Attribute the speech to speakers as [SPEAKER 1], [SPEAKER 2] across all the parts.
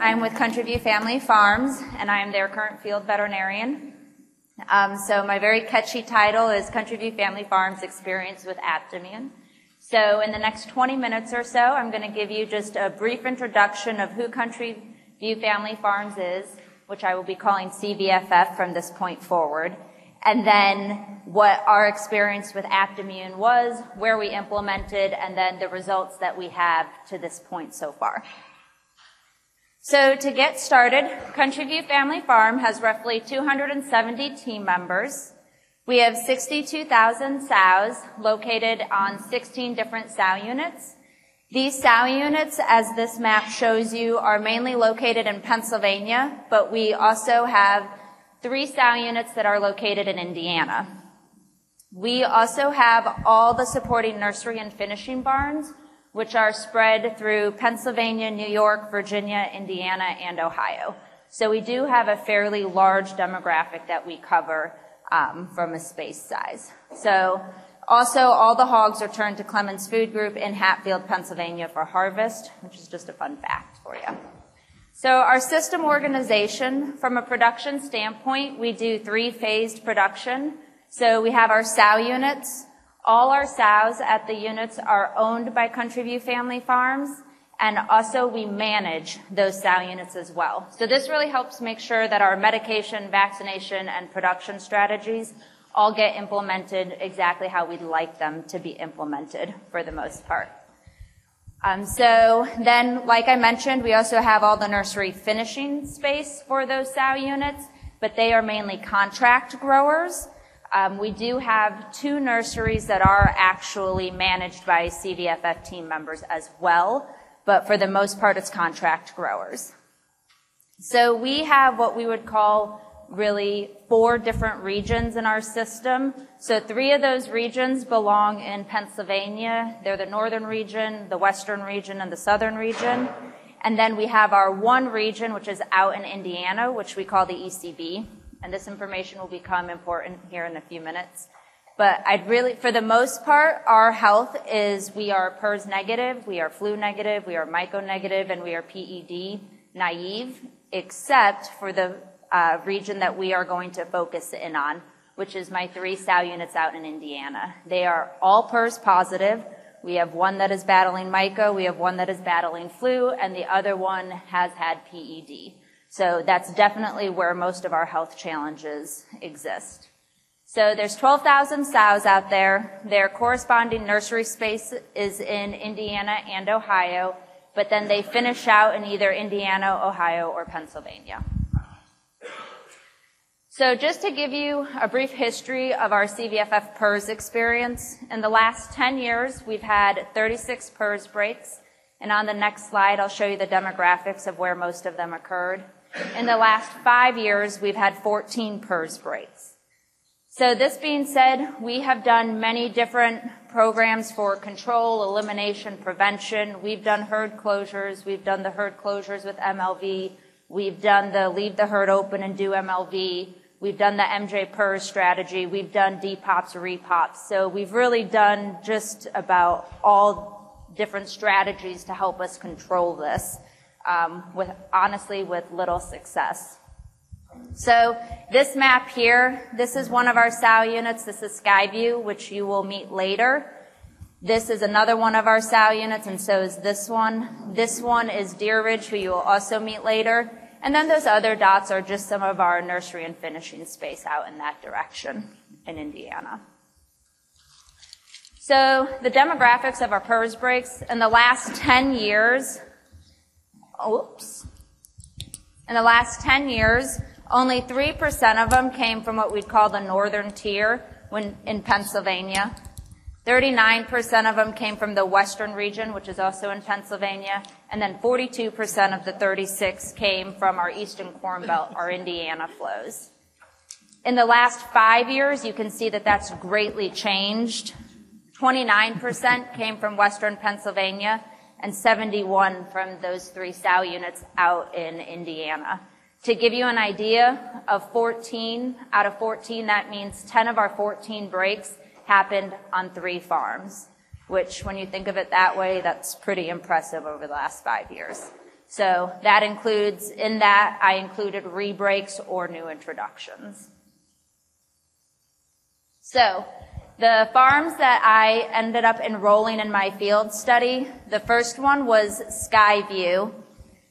[SPEAKER 1] I'm with Country View Family Farms, and I am their current field veterinarian. Um, so my very catchy title is Country View Family Farms Experience with Aptimmune. So in the next 20 minutes or so, I'm going to give you just a brief introduction of who Country View Family Farms is, which I will be calling CVFF from this point forward, and then what our experience with Aptimmune was, where we implemented, and then the results that we have to this point so far. So to get started, Country View Family Farm has roughly 270 team members. We have 62,000 sows located on 16 different sow units. These sow units, as this map shows you, are mainly located in Pennsylvania, but we also have three sow units that are located in Indiana. We also have all the supporting nursery and finishing barns which are spread through Pennsylvania, New York, Virginia, Indiana, and Ohio. So we do have a fairly large demographic that we cover um, from a space size. So also all the hogs are turned to Clemens Food Group in Hatfield, Pennsylvania for harvest, which is just a fun fact for you. So our system organization, from a production standpoint, we do three-phased production. So we have our sow units, all our sows at the units are owned by Country View Family Farms, and also we manage those sow units as well. So this really helps make sure that our medication, vaccination, and production strategies all get implemented exactly how we'd like them to be implemented for the most part. Um, so then, like I mentioned, we also have all the nursery finishing space for those sow units, but they are mainly contract growers. Um, we do have two nurseries that are actually managed by CVFF team members as well, but for the most part, it's contract growers. So we have what we would call really four different regions in our system. So three of those regions belong in Pennsylvania. They're the northern region, the western region, and the southern region. And then we have our one region, which is out in Indiana, which we call the ECB and this information will become important here in a few minutes. But I'd really, for the most part, our health is we are PRRS negative, we are flu negative, we are myco negative, and we are PED naive, except for the uh, region that we are going to focus in on, which is my three sow units out in Indiana. They are all PRRS positive. We have one that is battling myco, we have one that is battling flu, and the other one has had PED. So that's definitely where most of our health challenges exist. So there's 12,000 sows out there. Their corresponding nursery space is in Indiana and Ohio, but then they finish out in either Indiana, Ohio, or Pennsylvania. So just to give you a brief history of our CVFF PRRS experience, in the last 10 years, we've had 36 PRRS breaks, and on the next slide, I'll show you the demographics of where most of them occurred. In the last five years, we've had 14 PRRS breaks. So this being said, we have done many different programs for control, elimination, prevention. We've done herd closures. We've done the herd closures with MLV. We've done the leave the herd open and do MLV. We've done the MJ PRRS strategy. We've done depops, repops. So we've really done just about all different strategies to help us control this um, with honestly with little success. So this map here, this is one of our sow units. This is Skyview, which you will meet later. This is another one of our sow units, and so is this one. This one is Deer Ridge, who you will also meet later. And then those other dots are just some of our nursery and finishing space out in that direction in Indiana. So the demographics of our PRRS breaks in the last 10 years, oops. In the last 10 years, only 3% of them came from what we'd call the northern tier when, in Pennsylvania. 39% of them came from the western region, which is also in Pennsylvania, and then 42% of the 36 came from our eastern corn belt, our Indiana flows. In the last five years, you can see that that's greatly changed. 29% came from western Pennsylvania, and 71 from those three sow units out in Indiana. To give you an idea of 14 out of 14, that means 10 of our 14 breaks happened on three farms. which when you think of it that way, that's pretty impressive over the last five years. So that includes, in that, I included rebreaks or new introductions. So the farms that I ended up enrolling in my field study, the first one was Skyview,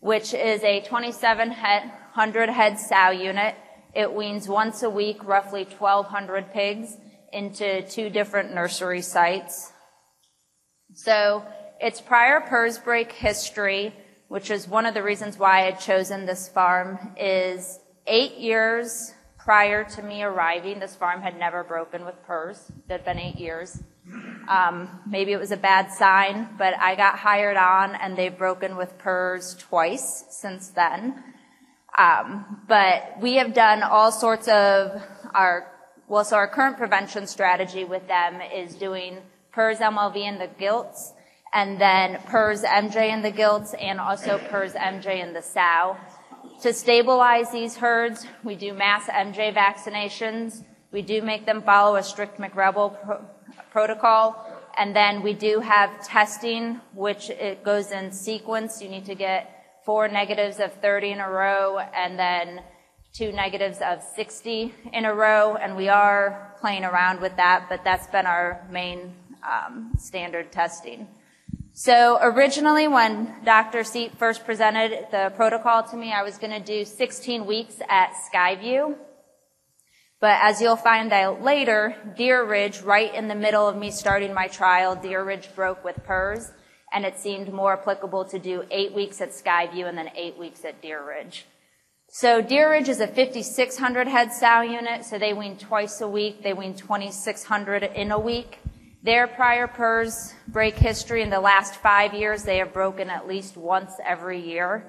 [SPEAKER 1] which is a 2,700 head sow unit. It weans once a week, roughly 1,200 pigs into two different nursery sites. So its prior PRRS break history, which is one of the reasons why I had chosen this farm, is eight years prior to me arriving. This farm had never broken with PRRS. It had been eight years. Um, maybe it was a bad sign, but I got hired on and they've broken with PRRS twice since then. Um, but we have done all sorts of our, well, so our current prevention strategy with them is doing PRRS MLV in the gilts, and then PRRS MJ in the gilts, and also PRRS MJ in the sow. To stabilize these herds, we do mass MJ vaccinations. We do make them follow a strict McRebel pro- protocol. And then we do have testing, which it goes in sequence. You need to get four negatives of 30 in a row and then two negatives of 60 in a row. And we are playing around with that, but that's been our main um, standard testing. So originally when Dr. Seat first presented the protocol to me, I was going to do 16 weeks at Skyview. But as you'll find out later, Deer Ridge, right in the middle of me starting my trial, Deer Ridge broke with PRRS, and it seemed more applicable to do eight weeks at Skyview and then eight weeks at Deer Ridge. So Deer Ridge is a 5,600 head sow unit, so they wean twice a week. They wean 2,600 in a week. Their prior PRRS break history in the last five years, they have broken at least once every year.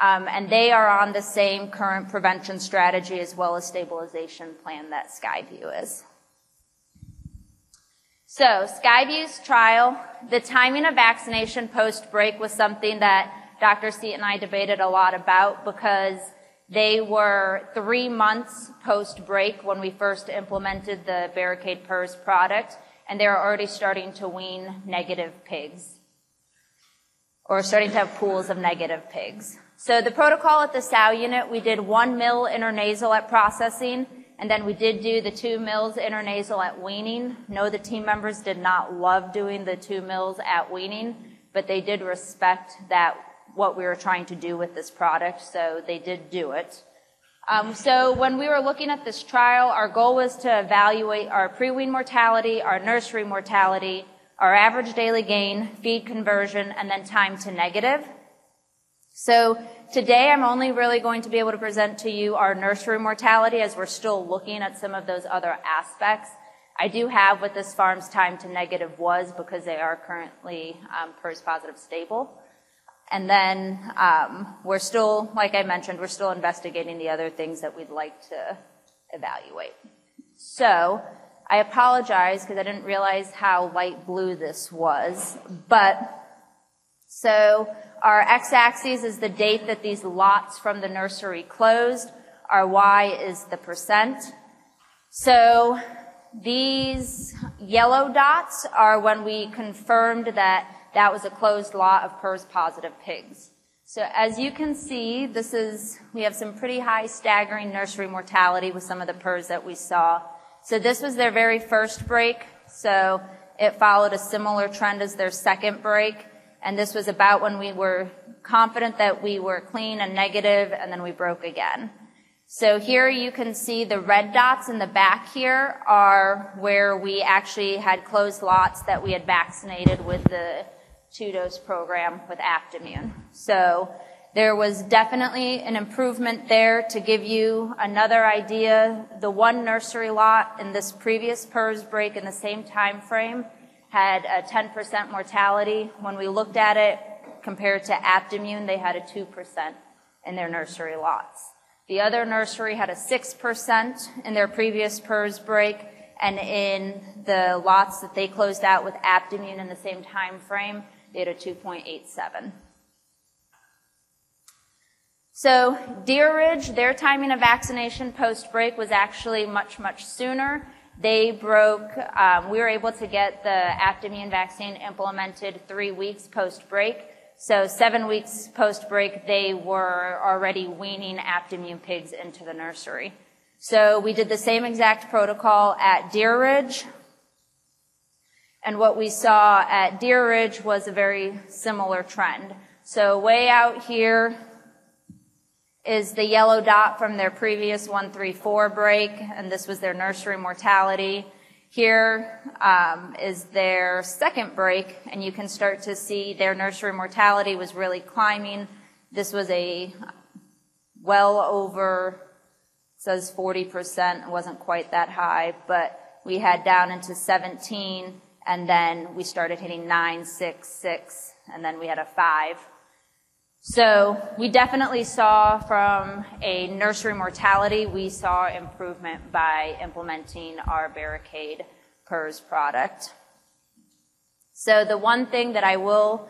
[SPEAKER 1] Um, and they are on the same current prevention strategy as well as stabilization plan that Skyview is. So, Skyview's trial, the timing of vaccination post break was something that Dr. Seat and I debated a lot about because they were three months post break when we first implemented the Barricade PRRS product and they're already starting to wean negative pigs or starting to have pools of negative pigs. So the protocol at the sow unit, we did one mil intranasal at processing, and then we did do the two mils intranasal at weaning. No, the team members did not love doing the two mils at weaning, but they did respect that what we were trying to do with this product, so they did do it. Um, so when we were looking at this trial, our goal was to evaluate our pre-wean mortality, our nursery mortality, our average daily gain, feed conversion, and then time to negative. So today I'm only really going to be able to present to you our nursery mortality as we're still looking at some of those other aspects. I do have what this farm's time to negative was because they are currently um, PRRS positive stable. And then um, we're still, like I mentioned, we're still investigating the other things that we'd like to evaluate. So I apologize because I didn't realize how light blue this was. But so our x-axis is the date that these lots from the nursery closed. Our y is the percent. So these yellow dots are when we confirmed that that was a closed lot of PRRS positive pigs. So as you can see, this is, we have some pretty high staggering nursery mortality with some of the PRRS that we saw. So this was their very first break. So it followed a similar trend as their second break. And this was about when we were confident that we were clean and negative and then we broke again. So here you can see the red dots in the back here are where we actually had closed lots that we had vaccinated with the two-dose program with Aptimmune. So there was definitely an improvement there to give you another idea. The one nursery lot in this previous PRRS break in the same time frame had a 10% mortality. When we looked at it compared to Aptimmune, they had a 2% in their nursery lots. The other nursery had a 6% in their previous PRRS break, and in the lots that they closed out with Aptimmune in the same time frame, they had a 2.87. So Deer Ridge, their timing of vaccination post-break was actually much, much sooner. They broke, um, we were able to get the Aptimmune vaccine implemented three weeks post-break. So seven weeks post-break, they were already weaning Aptimmune pigs into the nursery. So we did the same exact protocol at Deer Ridge. And what we saw at Deer Ridge was a very similar trend. So way out here is the yellow dot from their previous 134 break, and this was their nursery mortality. Here um, is their second break, and you can start to see their nursery mortality was really climbing. This was a well over, says 40%, it wasn't quite that high, but we had down into 17, and then we started hitting 9, 6, 6, and then we had a 5. So we definitely saw from a nursery mortality, we saw improvement by implementing our Barricade PRRS product. So the one thing that I will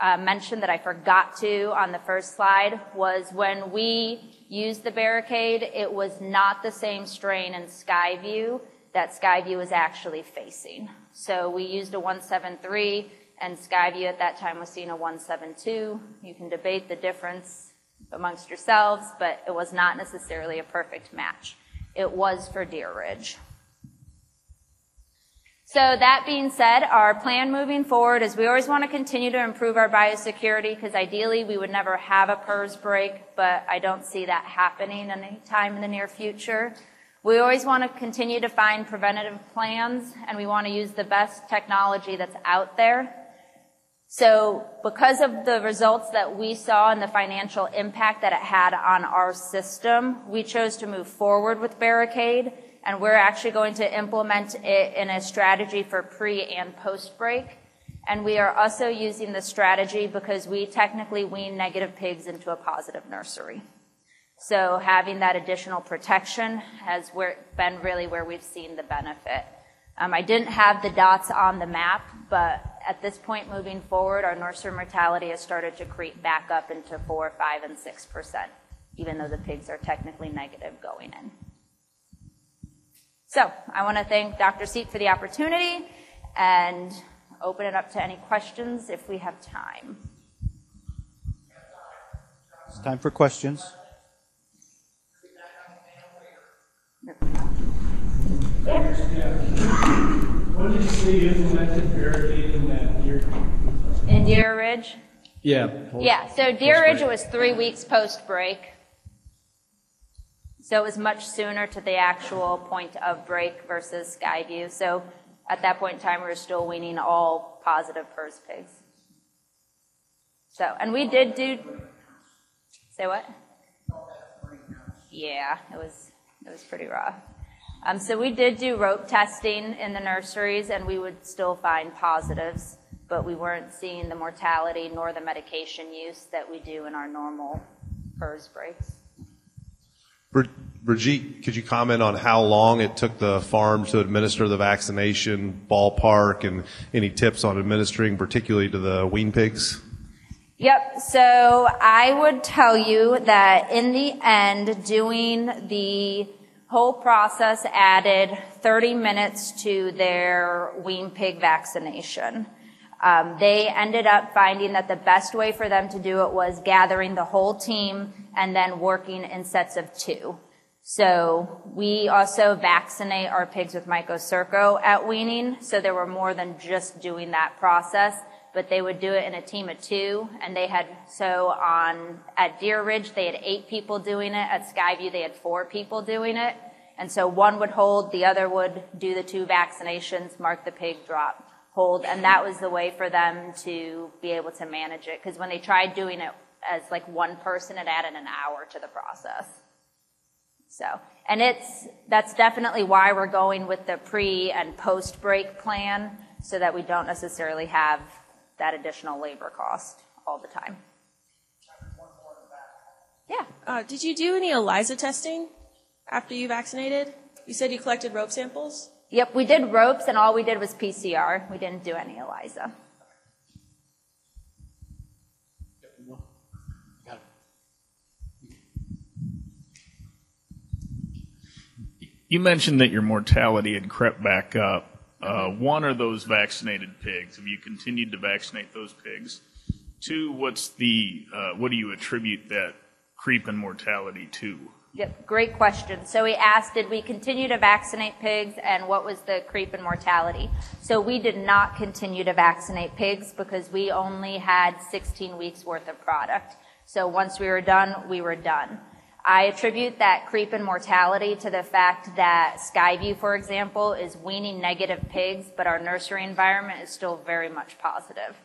[SPEAKER 1] uh, mention that I forgot to on the first slide was when we used the Barricade, it was not the same strain in Skyview that Skyview was actually facing. So we used a 173 and Skyview at that time was seeing a 172. You can debate the difference amongst yourselves, but it was not necessarily a perfect match. It was for Deer Ridge. So that being said, our plan moving forward is we always want to continue to improve our biosecurity because ideally we would never have a PRRS break, but I don't see that happening anytime in the near future. We always want to continue to find preventative plans and we want to use the best technology that's out there so because of the results that we saw and the financial impact that it had on our system, we chose to move forward with Barricade, and we're actually going to implement it in a strategy for pre and post break. And we are also using the strategy because we technically wean negative pigs into a positive nursery. So having that additional protection has been really where we've seen the benefit. Um, I didn't have the dots on the map, but at this point moving forward, our nursery mortality has started to creep back up into 4, 5, and 6%, even though the pigs are technically negative going in. So I want to thank Dr. Seat for the opportunity and open it up to any questions if we have time.
[SPEAKER 2] It's time for questions.
[SPEAKER 3] When did you say you implemented barricade in that Deer?
[SPEAKER 1] In Deer Ridge?
[SPEAKER 3] Yeah.
[SPEAKER 1] Yeah, so Deer Ridge was three weeks post break. So it was much sooner to the actual point of break versus Skyview. So at that point in time, we were still weaning all positive PRRS pigs. So, and we did do, say what? Yeah, it was, it was pretty rough. Um, so we did do rope testing in the nurseries, and we would still find positives, but we weren't seeing the mortality nor the medication use that we do in our normal PRRS breaks.
[SPEAKER 4] Brigitte, could you comment on how long it took the farm to administer the vaccination, ballpark, and any tips on administering, particularly to the wean pigs?
[SPEAKER 1] Yep. So I would tell you that in the end, doing the whole process added 30 minutes to their wean pig vaccination. Um, they ended up finding that the best way for them to do it was gathering the whole team and then working in sets of two. So we also vaccinate our pigs with mycocerco at weaning, so there were more than just doing that process but they would do it in a team of two. And they had, so on, at Deer Ridge, they had eight people doing it. At Skyview, they had four people doing it. And so one would hold, the other would do the two vaccinations, mark the pig, drop, hold. And that was the way for them to be able to manage it. Because when they tried doing it as like one person, it added an hour to the process. So, and it's, that's definitely why we're going with the pre and post break plan so that we don't necessarily have that additional labor cost all the time. Yeah.
[SPEAKER 5] Uh, did you do any ELISA testing after you vaccinated? You said you collected rope samples?
[SPEAKER 1] Yep, we did ropes and all we did was PCR. We didn't do any ELISA.
[SPEAKER 6] You mentioned that your mortality had crept back up. Uh, one, are those vaccinated pigs? Have you continued to vaccinate those pigs? Two, what's the uh, what do you attribute that creep in mortality to?
[SPEAKER 1] Yep, great question. So he asked, did we continue to vaccinate pigs and what was the creep in mortality? So we did not continue to vaccinate pigs because we only had 16 weeks worth of product. So once we were done, we were done. I attribute that creep in mortality to the fact that Skyview, for example, is weaning negative pigs, but our nursery environment is still very much positive.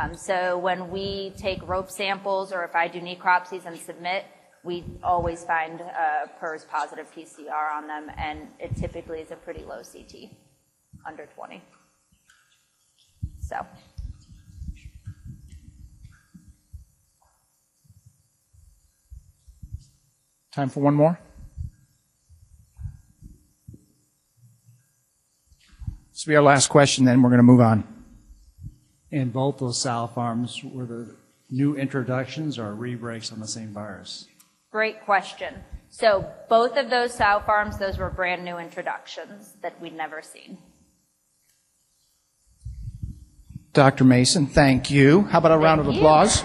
[SPEAKER 1] Um, so when we take rope samples or if I do necropsies and submit, we always find uh, PRRS positive PCR on them, and it typically is a pretty low CT, under 20. So,
[SPEAKER 7] Time for one more? This will be our last question, then we're going to move on.
[SPEAKER 8] And both those sow farms were the new introductions or rebreaks on the same virus?
[SPEAKER 1] great question. So both of those sow farms, those were brand new introductions that we'd never seen.
[SPEAKER 7] Dr. Mason, thank you. How about a round of
[SPEAKER 1] Thank you.
[SPEAKER 7] applause?